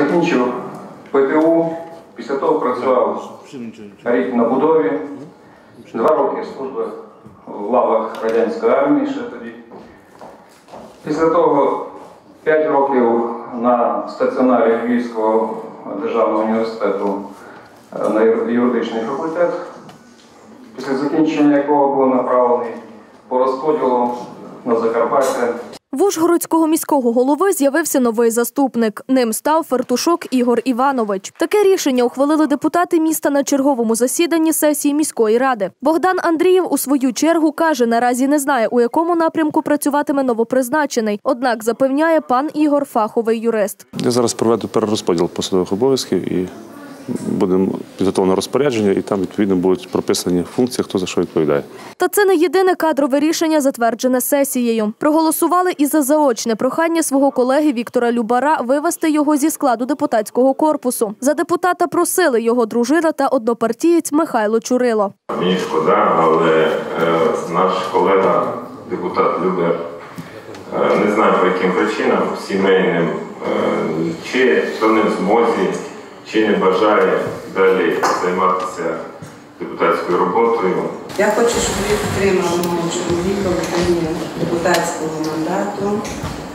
Закінчив ПТУ, після того працював рік на будові, два роки служби в лавах радянської армії ще тоді. Після того 5 років на стаціонарі Львівського державного університету е, на юридичний факультет, після закінчення якого був направлений по розподілу на Закарпаття. В Ужгородського міського голови з'явився новий заступник. Ним став Фертушок Ігор Іванович. Таке рішення ухвалили депутати міста на черговому засіданні сесії міської ради. Богдан Андрієв у свою чергу каже, наразі не знає, у якому напрямку працюватиме новопризначений. Однак запевняє пан Ігор фаховий юрист. Я зараз проведу перерозподіл посадових обов'язків і буде підготовлено розпорядження, і там відповідно будуть прописані функції, хто за що відповідає. Та це не єдине кадрове рішення, затверджене сесією. Проголосували і за заочне прохання свого колеги Віктора Любара вивести його зі складу депутатського корпусу. За депутата просили його дружина та однопартієць Михайло Чурило. Мені шкода, але е, наш колега, депутат Любер, е, не знаю по яким причинам сімейним, е, чи то не в змозі, чи не бажає далі займатися депутатською роботою. Я хочу, щоб ви підтримали мого чоловіка в виконанні депутатського мандату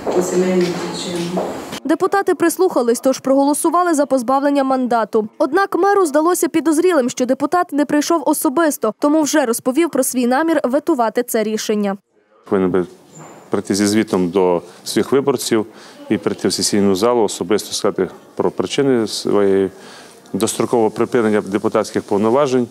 по сімейним причинам. Депутати прислухались, тож проголосували за позбавлення мандату. Однак меру здалося підозрілим, що депутат не прийшов особисто, тому вже розповів про свій намір ветувати це рішення. Повинен би прийти зі звітом до своїх виборців і прийти в сесійну залу, особисто сказати про причини своєї дострокового припинення депутатських повноважень.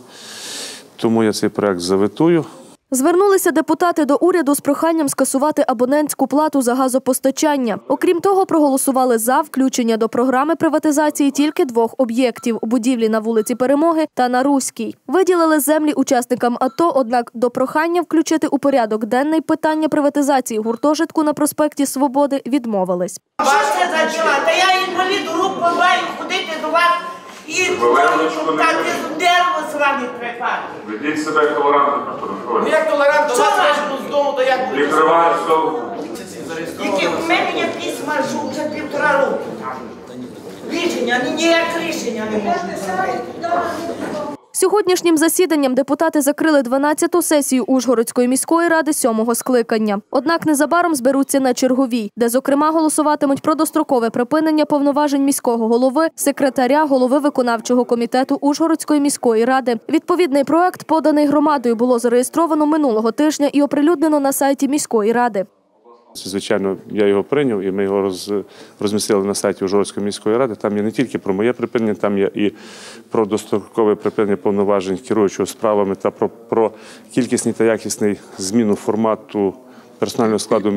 Тому я цей проект заветую. Звернулися депутати до уряду з проханням скасувати абонентську плату за газопостачання. Окрім того, проголосували за включення до програми приватизації тільки двох об'єктів будівлі на вулиці Перемоги та на Руській. Виділили землі учасникам АТО, однак до прохання включити у порядок денний питання приватизації гуртожитку на проспекті Свободи відмовились. Що це за? Та я інвалід рук маю ходити до вас і так дерево з вами припати. Ведіть себе толерантно, Ну як толерант до Що вас ви? вийшов з дому, то як буде? Відкриваю все. Які в мене є письма жу вже півтора року там. Рішення, ніяк рішення не можна. Сьогоднішнім засіданням депутати закрили 12-ту сесію Ужгородської міської ради сьомого скликання. Однак незабаром зберуться на черговій, де зокрема голосуватимуть про дострокове припинення повноважень міського голови, секретаря, голови виконавчого комітету Ужгородської міської ради. Відповідний проект, поданий громадою, було зареєстровано минулого тижня і оприлюднено на сайті міської ради. Звичайно, я його прийняв і ми його роз, розмістили на сайті Ужгородської міської ради. Там є не тільки про моє припинення, там є і про дострокове припинення повноважень керуючого справами та про, про кількісний та якісний зміну формату персонального складу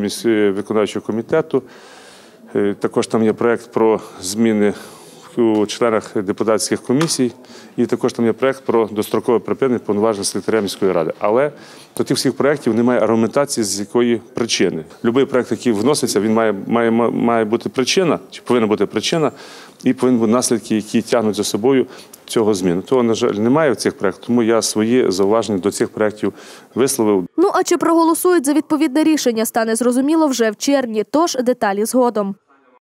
виконавчого комітету. Е, Також там є проект про зміни у членах депутатських комісій, і також там є проект про дострокове припинення повноважень секретаря міської ради. Але до тих всіх проєктів немає аргументації, з якої причини. Будь-який проект, який вноситься, він має, має, має бути причина, чи повинна бути причина, і повинні бути наслідки, які тягнуть за собою цього зміну. Того, на жаль, немає в цих проєктах, тому я свої зауваження до цих проєктів висловив. Ну а чи проголосують за відповідне рішення, стане зрозуміло вже в червні. Тож деталі згодом.